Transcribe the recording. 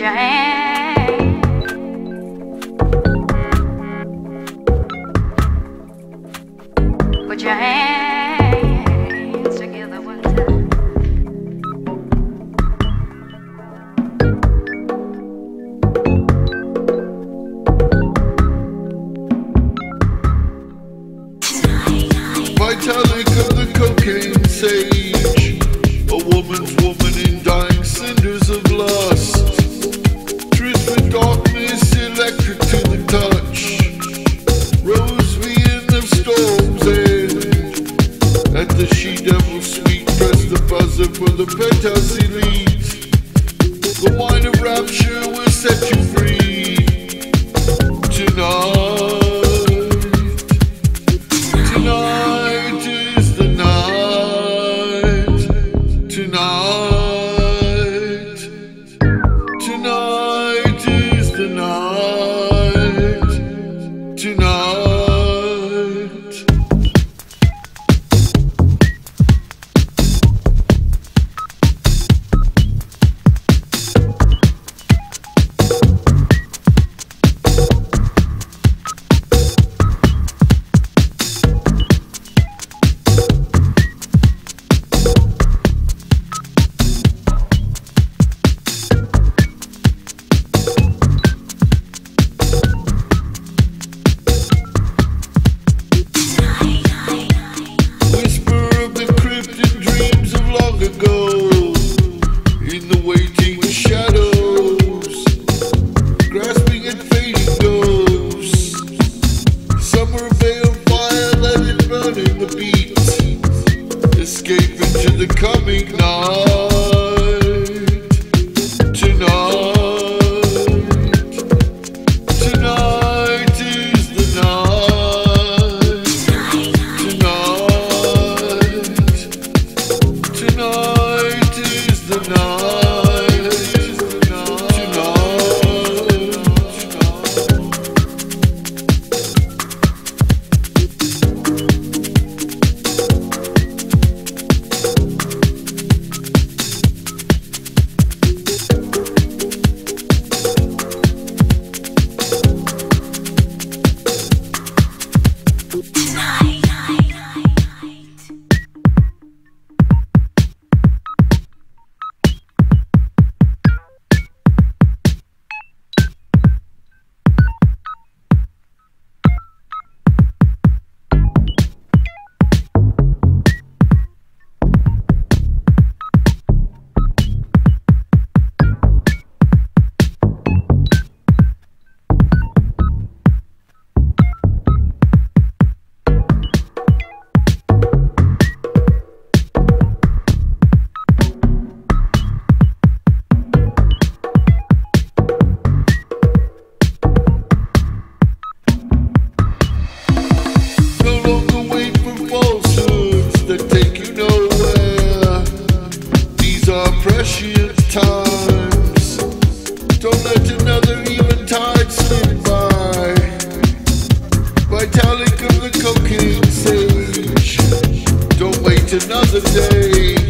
Georgia and é The wine of rapture will set you free tonight. Tonight is the night. Tonight. Tonight is the night. Summer veil, fire that is running the beat. Escape into the coming. let another slip by. Vitalik of the sage. Don't wait another day.